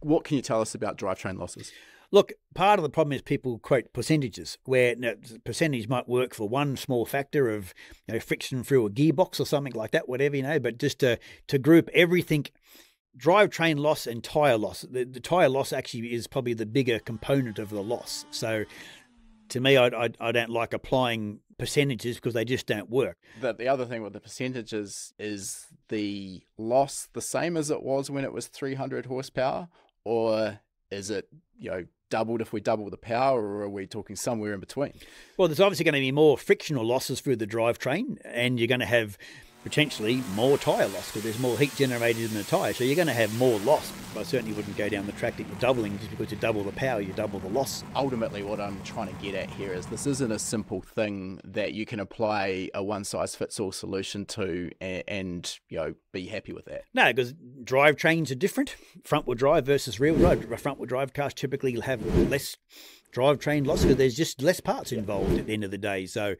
what can you tell us about drivetrain losses? Look, part of the problem is people quote percentages, where you know, percentage might work for one small factor of you know, friction through a gearbox or something like that, whatever you know. But just to to group everything, drivetrain loss and tire loss. The, the tire loss actually is probably the bigger component of the loss. So, to me, I, I, I don't like applying percentages because they just don't work. The, the other thing with the percentages is the loss the same as it was when it was 300 horsepower, or is it you know doubled if we double the power, or are we talking somewhere in between? Well, there's obviously going to be more frictional losses through the drivetrain, and you're going to have potentially more tyre loss because there's more heat generated in the tyre. So you're going to have more loss. I certainly wouldn't go down the track that you're doubling just because you double the power, you double the loss. Ultimately, what I'm trying to get at here is this isn't a simple thing that you can apply a one size fits all solution to and, and you know be happy with that. No, because drivetrains are different. Front wheel drive versus rear wheel drive. Front wheel drive cars typically have less drivetrain loss because there's just less parts involved at the end of the day. So